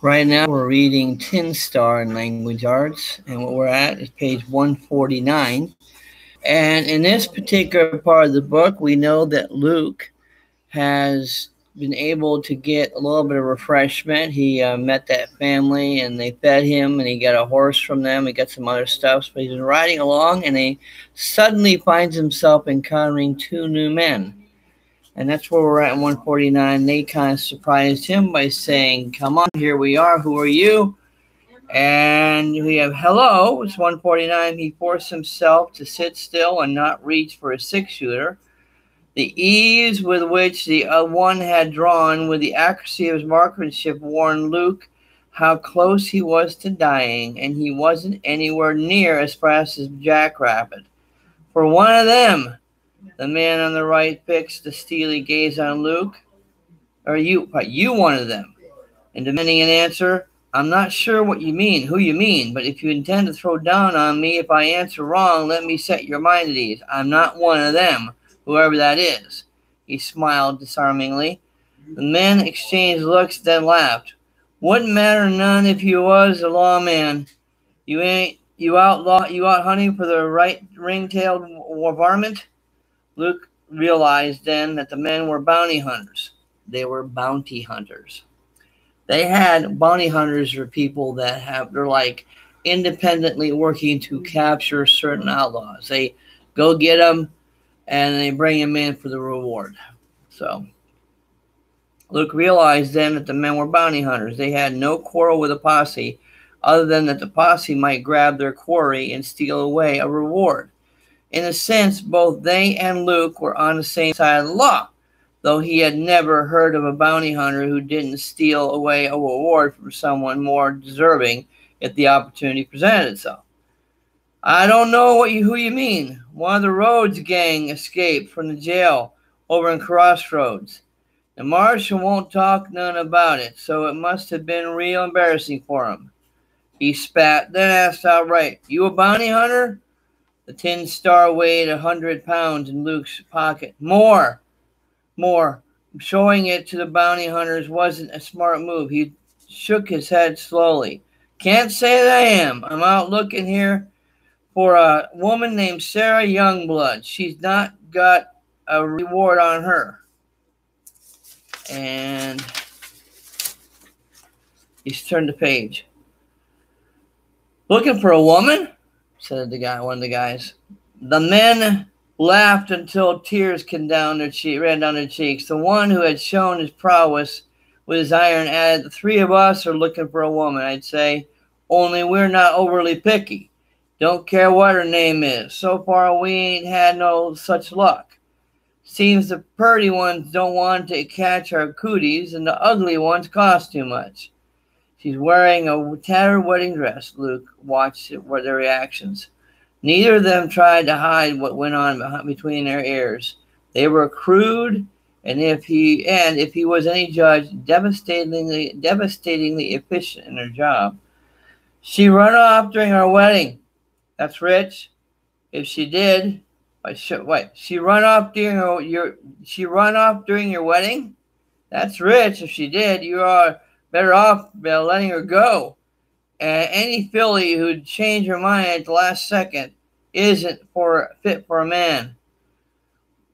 Right now, we're reading Tin Star in Language Arts, and what we're at is page 149. And in this particular part of the book, we know that Luke has been able to get a little bit of refreshment. He uh, met that family and they fed him, and he got a horse from them. He got some other stuff. But he's been riding along, and he suddenly finds himself encountering two new men. And that's where we're at in 149. They kind of surprised him by saying, Come on, here we are. Who are you? And we have hello. It's 149. He forced himself to sit still and not reach for a six shooter. The ease with which the uh, one had drawn, with the accuracy of his marksmanship, warned Luke how close he was to dying, and he wasn't anywhere near as fast as Jackrabbit. For one of them, the man on the right fixed a steely gaze on Luke. Are you, you one of them? And demanding an answer, I'm not sure what you mean, who you mean, but if you intend to throw down on me if I answer wrong, let me set your mind at ease. I'm not one of them whoever that is. He smiled disarmingly. The men exchanged looks, then laughed. Wouldn't matter none if you was a lawman. You ain't you outlaw you out hunting for the right ring-tailed varmint? Luke realized then that the men were bounty hunters. They were bounty hunters. They had bounty hunters are people that have they're like independently working to capture certain outlaws. They go get them, and they bring them in for the reward. So Luke realized then that the men were bounty hunters. They had no quarrel with the posse, other than that the posse might grab their quarry and steal away a reward. In a sense, both they and Luke were on the same side of the law, though he had never heard of a bounty hunter who didn't steal away a reward from someone more deserving if the opportunity presented itself. I don't know what you, who you mean. One of the Rhodes gang escaped from the jail over in Crossroads. The marshal won't talk none about it, so it must have been real embarrassing for him. He spat, then asked outright, You a bounty hunter? The tin star weighed a hundred pounds in Luke's pocket. More, more. Showing it to the bounty hunters wasn't a smart move. He shook his head slowly. Can't say that I am. I'm out looking here for a woman named Sarah Youngblood. She's not got a reward on her. And he's turned the page. Looking for a woman? Said the guy, one of the guys. The men laughed until tears came down their ran down their cheeks. The one who had shown his prowess with his iron added, The three of us are looking for a woman, I'd say, only we're not overly picky. Don't care what her name is. So far, we ain't had no such luck. Seems the pretty ones don't want to catch our cooties, and the ugly ones cost too much. She's wearing a tattered wedding dress. Luke watched what their reactions. Neither of them tried to hide what went on between their ears. They were crude, and if he and if he was any judge, devastatingly devastatingly efficient in her job. She run off during our wedding. That's rich. If she did, I should wait. She run off during her, your she run off during your wedding. That's rich. If she did, you are better off by letting her go. Any filly who'd change her mind at the last second isn't for fit for a man.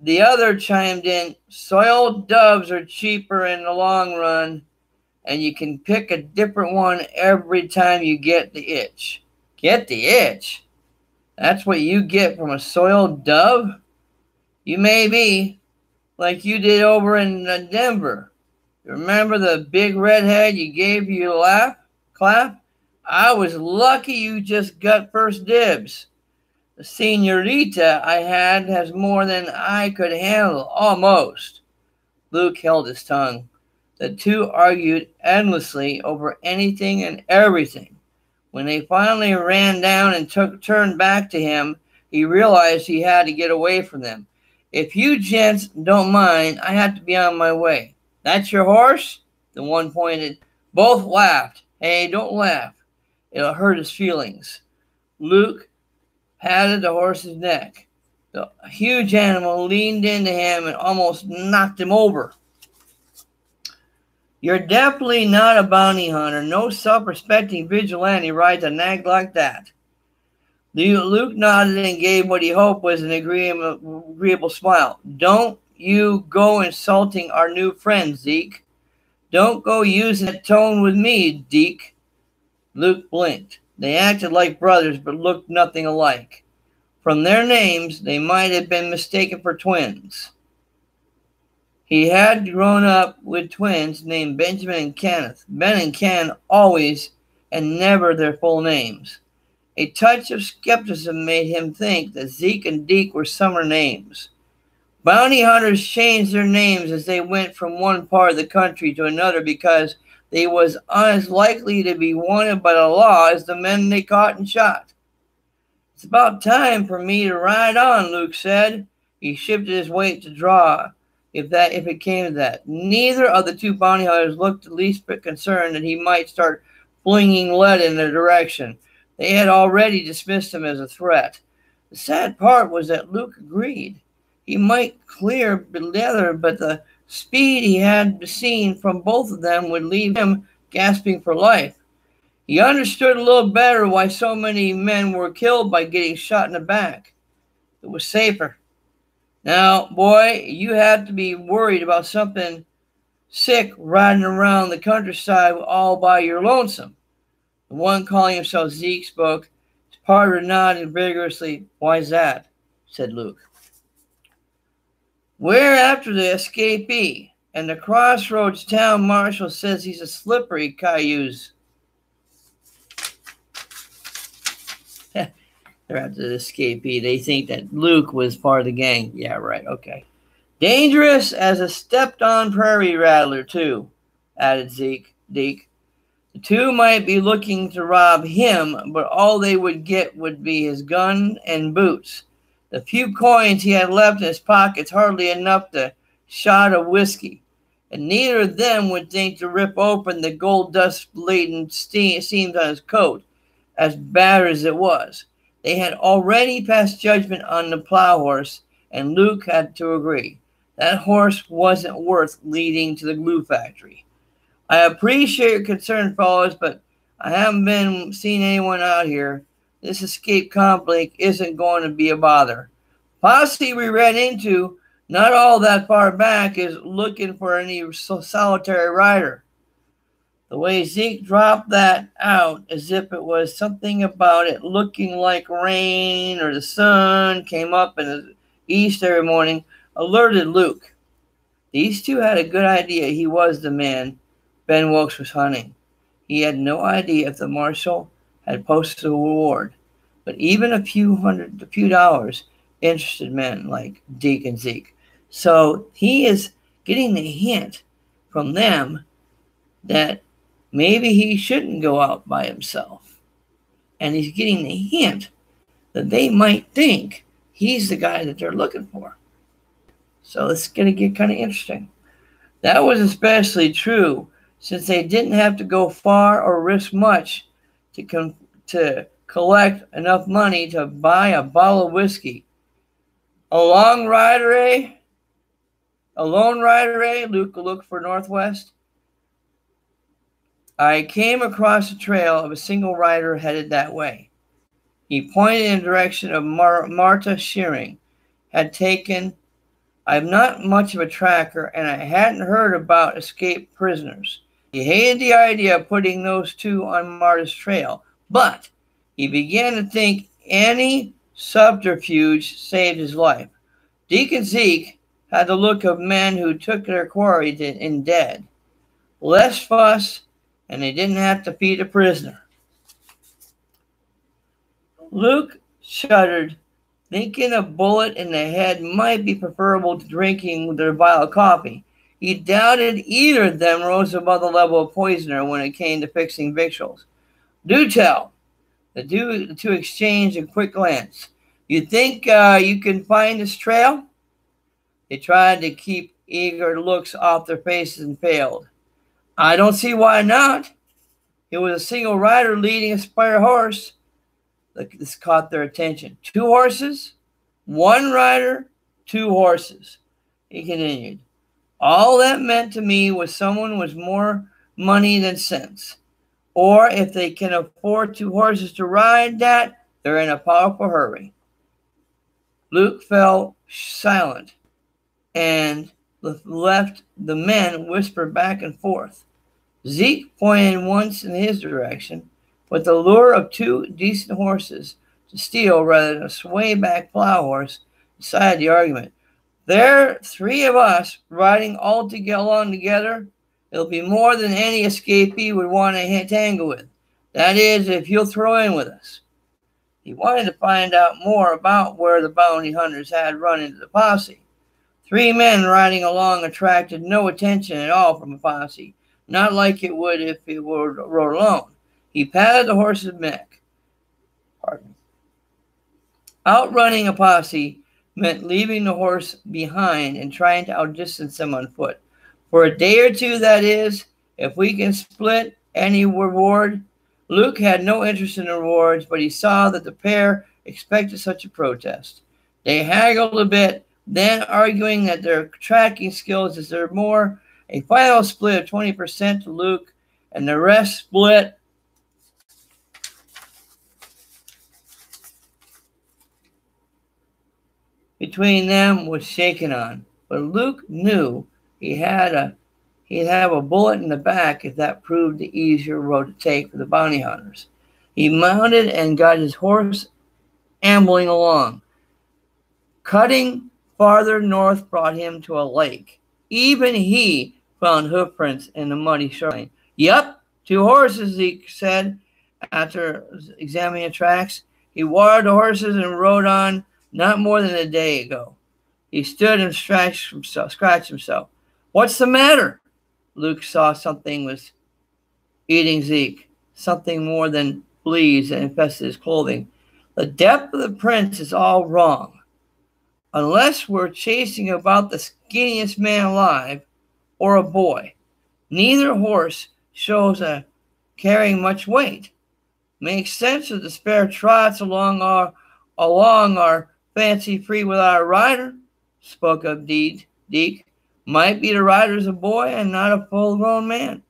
The other chimed in, soiled doves are cheaper in the long run, and you can pick a different one every time you get the itch. Get the itch. That's what you get from a soiled dove? You may be like you did over in uh, Denver. Remember the big redhead you gave you laugh, clap? I was lucky you just got first dibs. The senorita I had has more than I could handle, almost. Luke held his tongue. The two argued endlessly over anything and everything. When they finally ran down and took turned back to him, he realized he had to get away from them. If you gents don't mind, I have to be on my way. That's your horse? The one pointed. Both laughed. Hey, don't laugh. It'll hurt his feelings. Luke patted the horse's neck. The huge animal leaned into him and almost knocked him over. You're definitely not a bounty hunter. No self respecting vigilante rides a nag like that. Luke nodded and gave what he hoped was an agreeable, agreeable smile. Don't you go insulting our new friend, Zeke. Don't go using that tone with me, Deke. Luke blinked. They acted like brothers, but looked nothing alike. From their names, they might have been mistaken for twins. He had grown up with twins named Benjamin and Kenneth. Ben and Ken always and never their full names. A touch of skepticism made him think that Zeke and Deke were summer names. Bounty hunters changed their names as they went from one part of the country to another because they was as likely to be wanted by the law as the men they caught and shot. It's about time for me to ride on, Luke said. He shifted his weight to draw if that if it came to that. Neither of the two bounty hunters looked the least bit concerned that he might start flinging lead in their direction. They had already dismissed him as a threat. The sad part was that Luke agreed. He might clear the other, but the speed he had seen from both of them would leave him gasping for life. He understood a little better why so many men were killed by getting shot in the back. It was safer. Now, boy, you have to be worried about something sick riding around the countryside all by your lonesome. The one calling himself Zeke spoke. His partner nodded vigorously. Why's that? said Luke. We're after the escapee, and the Crossroads town marshal says he's a slippery cayuse. They're after the escapee. They think that Luke was part of the gang. Yeah, right. Okay. Dangerous as a stepped on prairie rattler, too, added Zeke. Deke. The two might be looking to rob him, but all they would get would be his gun and boots. The few coins he had left in his pockets hardly enough to shot a whiskey, and neither of them would think to rip open the gold dust laden seams on his coat, as bad as it was. They had already passed judgment on the plow horse, and Luke had to agree. That horse wasn't worth leading to the glue factory. I appreciate your concern, fellows, but I haven't been seeing anyone out here this escape conflict isn't going to be a bother. Posse we ran into not all that far back is looking for any solitary rider. The way Zeke dropped that out as if it was something about it looking like rain or the sun came up in the east every morning alerted Luke. These two had a good idea he was the man Ben Wilkes was hunting. He had no idea if the marshal had posted a reward, but even a few hundred, a few dollars interested men like and Zeke. So he is getting the hint from them that maybe he shouldn't go out by himself. And he's getting the hint that they might think he's the guy that they're looking for. So it's going to get kind of interesting. That was especially true since they didn't have to go far or risk much to com- to collect enough money to buy a bottle of whiskey. A long rider, eh? A lone rider, eh? Luke looked for Northwest. I came across a trail of a single rider headed that way. He pointed in the direction of Mar- Marta Shearing had taken. I'm not much of a tracker, and I hadn't heard about escaped prisoners. He hated the idea of putting those two on Marta's trail, but he began to think any subterfuge saved his life. Deke and Zeke had the look of men who took their quarry in dead. Less fuss, and they didn't have to feed a prisoner. Luke shuddered, thinking a bullet in the head might be preferable to drinking their vile coffee. He doubted either of them rose above the level of poisoner when it came to fixing victuals. Do tell. The two, the two exchanged a quick glance. You think uh, you can find this trail? They tried to keep eager looks off their faces and failed. I don't see why not. It was a single rider leading a spare horse. This caught their attention. Two horses, one rider, two horses. He continued. All that meant to me was someone with more money than sense. Or if they can afford two horses to ride that, they're in a powerful hurry. Luke fell silent and left the men whisper back and forth. Zeke pointed once in his direction, with the lure of two decent horses to steal rather than a sway back plow horse, decided the argument. There, three of us riding all to get along together, it'll be more than any escapee would want to tangle with. That is, if you'll throw in with us. He wanted to find out more about where the bounty hunters had run into the posse. Three men riding along attracted no attention at all from a posse, not like it would if it were rode alone. He patted the horse's neck. Pardon. Outrunning a posse meant leaving the horse behind and trying to outdistance them on foot. For a day or two, that is, if we can split any reward, Luke had no interest in rewards, but he saw that the pair expected such a protest. They haggled a bit, then arguing that their tracking skills their more, a final split of 20% to Luke, and the rest split between them was shaken on. But Luke knew he had a he'd have a bullet in the back if that proved the easier road to take for the bounty hunters. He mounted and got his horse ambling along. Cutting farther north brought him to a lake. Even he found hoofprints in the muddy shoreline. Yep, two horses, Zeke said after examining the tracks. He watered the horses and rode on not more than a day ago. He stood and scratched himself. What's the matter? Luke saw something was eating Zeke, something more than fleas that infested his clothing. The depth of the prints is all wrong. Unless we're chasing about the skinniest man alive or a boy, neither horse shows a carrying much weight. Makes sense that the spare trots along our along our fancy free with our rider, spoke up Deed. Deke. Might be the rider's a boy and not a full grown man.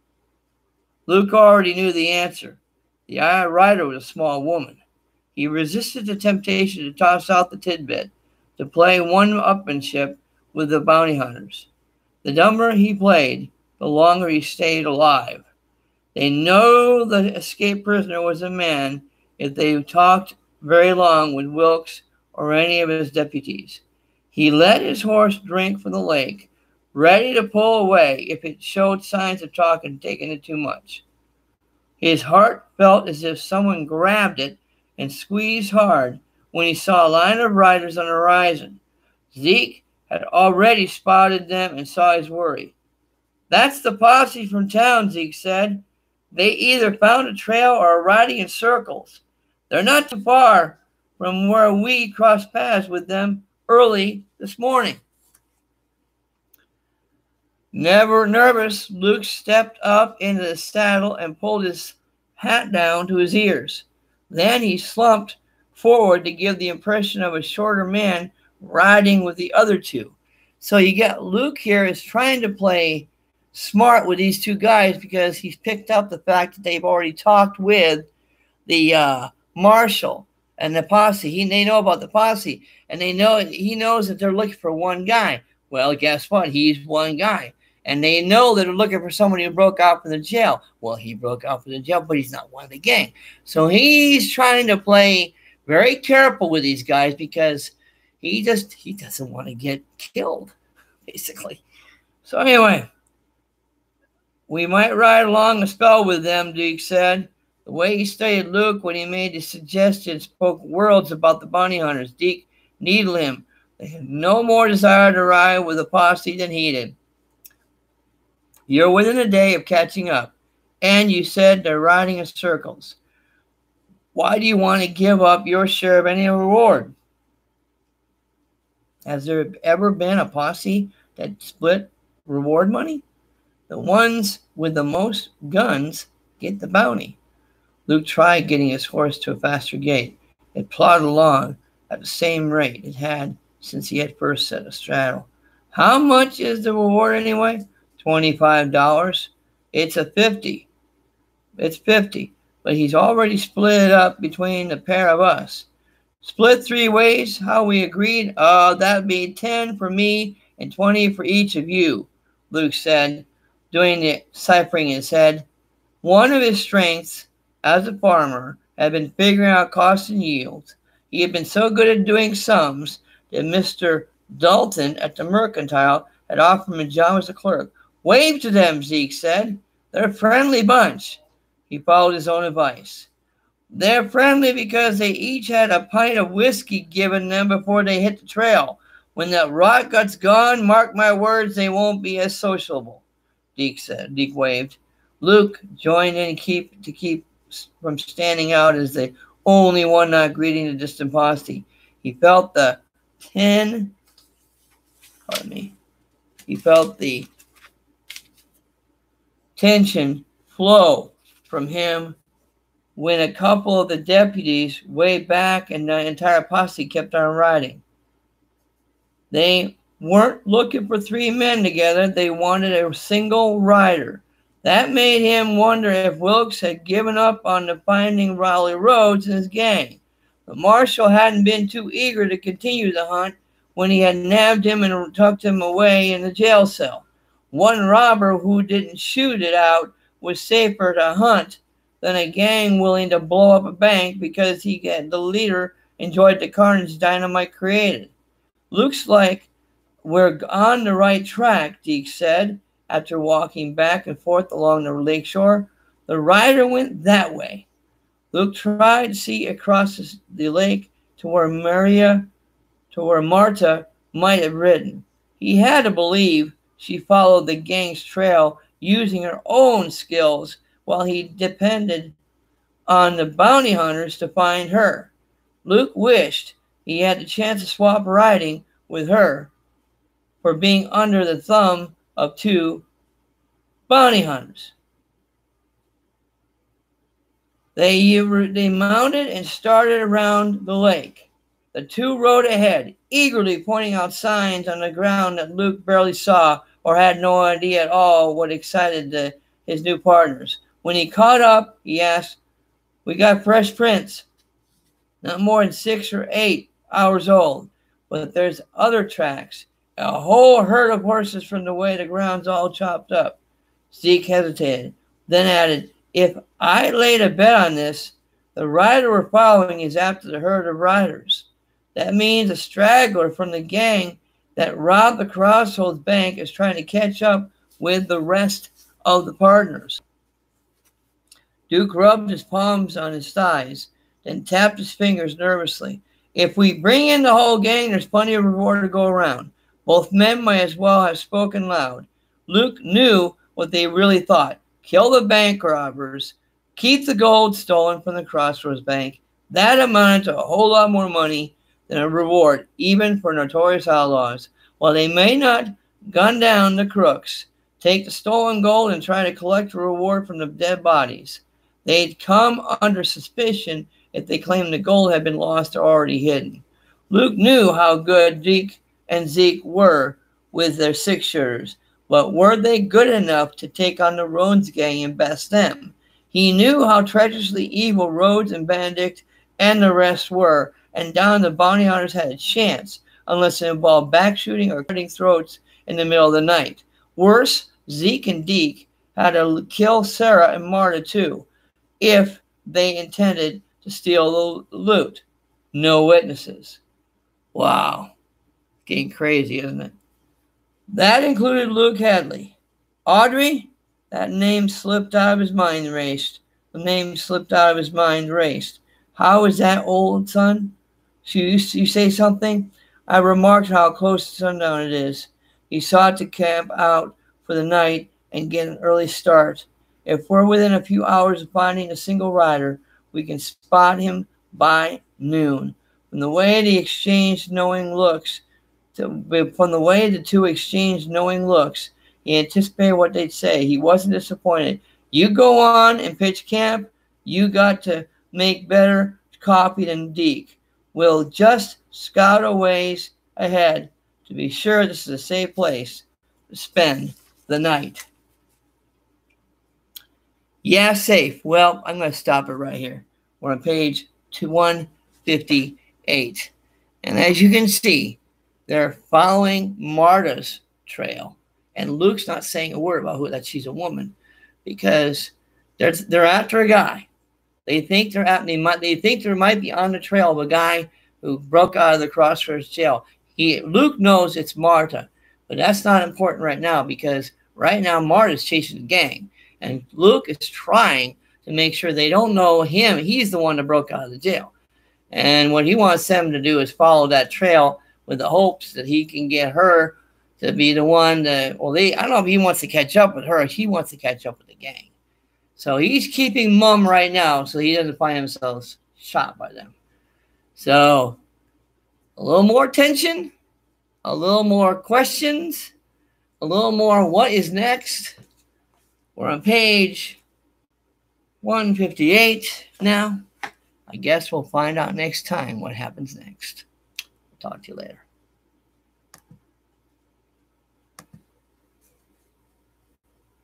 Luke already knew the answer. The rider was a small woman. He resisted the temptation to toss out the tidbit, to play one upmanship with the bounty hunters. The dumber he played, the longer he stayed alive. They know the escaped prisoner was a man if they talked very long with Wilkes or any of his deputies. He let his horse drink from the lake ready to pull away if it showed signs of talking, taking it too much. His heart felt as if someone grabbed it and squeezed hard when he saw a line of riders on the horizon. Zeke had already spotted them and saw his worry. That's the posse from town, Zeke said. They either found a trail or are riding in circles. They're not too far from where we crossed paths with them early this morning. Never nervous, Luke stepped up into the saddle and pulled his hat down to his ears. Then he slumped forward to give the impression of a shorter man riding with the other two. So you get Luke here is trying to play smart with these two guys because he's picked up the fact that they've already talked with the uh, marshal and the posse. He they know about the posse and they know he knows that they're looking for one guy. Well, guess what? He's one guy and they know that they're looking for somebody who broke out from the jail. Well, he broke out from the jail, but he's not one of the gang. So he's trying to play very careful with these guys because he just he doesn't want to get killed, basically. So anyway, we might ride along a spell with them, Duke said. The way he studied Luke when he made his suggestion spoke worlds about the bounty hunters. Deke needed him. They had no more desire to ride with the posse than he did. You're within a day of catching up, and you said they're riding in circles. Why do you want to give up your share of any reward? Has there ever been a posse that split reward money? The ones with the most guns get the bounty. Luke tried getting his horse to a faster gait. It plodded along at the same rate it had since he had first set a straddle. How much is the reward anyway? $25. It's a 50. It's 50. But he's already split up between the pair of us. Split three ways, how we agreed? Uh, that'd be 10 for me and 20 for each of you, Luke said, doing the ciphering in his head. One of his strengths as a farmer had been figuring out cost and yield. He had been so good at doing sums that Mr. Dalton at the mercantile had offered him a job as a clerk. Wave to them, Zeke said. They're a friendly bunch. He followed his own advice. They're friendly because they each had a pint of whiskey given them before they hit the trail. When that rot gut's gone, mark my words, they won't be as sociable. Deke said. Deke waved. Luke joined in keep to keep from standing out as the only one not greeting the distant posse. He felt the ten. Pardon me. He felt the tension flow from him when a couple of the deputies way back and the entire posse kept on riding. They weren't looking for three men together, they wanted a single rider. That made him wonder if Wilkes had given up on the finding Riley Rhodes and his gang. The marshal hadn't been too eager to continue the hunt when he had nabbed him and tucked him away in the jail cell. One robber who didn't shoot it out was safer to hunt than a gang willing to blow up a bank because he had, the leader enjoyed the carnage dynamite created. Looks like we're on the right track, Deke said after walking back and forth along the lakeshore. The rider went that way. Luke tried to see across the lake to where Maria, to where Marta might have ridden. He had to believe she followed the gang's trail using her own skills while he depended on the bounty hunters to find her. Luke wished he had the chance to swap riding with her for being under the thumb of two bounty hunters. They, they mounted and started around the lake. The two rode ahead, eagerly pointing out signs on the ground that Luke barely saw or had no idea at all what excited the, his new partners. When he caught up, he asked, We got fresh prints, not more than six or eight hours old, but there's other tracks. A whole herd of horses from the way the ground's all chopped up. Zeke hesitated, then added, If I laid a bet on this, the rider we're following is after the herd of riders. That means a straggler from the gang that robbed the Crossroads Bank is trying to catch up with the rest of the partners. Duke rubbed his palms on his thighs, then tapped his fingers nervously. If we bring in the whole gang, there's plenty of reward to go around. Both men might as well have spoken loud. Luke knew what they really thought. Kill the bank robbers, keep the gold stolen from the Crossroads Bank. That amounted to a whole lot more money than a reward, even for notorious outlaws. While they may not gun down the crooks, take the stolen gold and try to collect a reward from the dead bodies. They'd come under suspicion if they claimed the gold had been lost or already hidden. Luke knew how good Zeke and Zeke were with their six shooters, but were they good enough to take on the Rhodes gang and best them? He knew how treacherously evil Rhodes and Benedict and the rest were, and down the bounty hunters had a chance unless it involved back shooting or cutting throats in the middle of the night. Worse, Zeke and Deke had to kill Sarah and Marta too if they intended to steal the loot. No witnesses. Wow. Getting crazy, isn't it? That included Luke Hadley. Audrey, that name slipped out of his mind raced. The name slipped out of his mind raced. How is that old, son? So you, you say something? I remarked how close to sundown it is. He sought to camp out for the night and get an early start. If we're within a few hours of finding a single rider, we can spot him by noon. From the way the exchange knowing looks, to, from the way the two exchanged knowing looks, he anticipated what they'd say. He wasn't disappointed. You go on and pitch camp. You got to make better copy than Deke. We'll just scout a ways ahead to be sure this is a safe place to spend the night. Yeah, safe. Well, I'm going to stop it right here. We're on page 158. And as you can see, they're following Marta's trail. And Luke's not saying a word about who that she's a woman because they're, they're after a guy. They think they're at they might they think there might be on the trail of a guy who broke out of the Crossroads jail. He Luke knows it's Marta, but that's not important right now because right now Marta's chasing the gang, and Luke is trying to make sure they don't know him. He's the one that broke out of the jail, and what he wants them to do is follow that trail with the hopes that he can get her to be the one that. Well, they I don't know if he wants to catch up with her. He wants to catch up with the gang. So he's keeping mum right now so he doesn't find himself shot by them. So a little more tension, a little more questions, a little more what is next. We're on page 158 now. I guess we'll find out next time what happens next. Talk to you later.